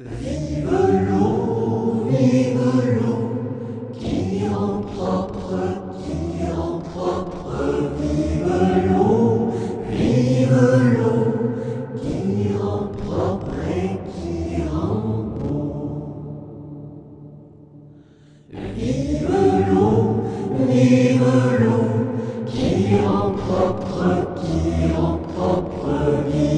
Vive l'eau, vive l'eau, qui en propre, qui en propre, vive l'eau, vive l'eau, qui en propre et qui en beau. Vive l'eau, vive l'eau, qui en propre, qui en propre, vive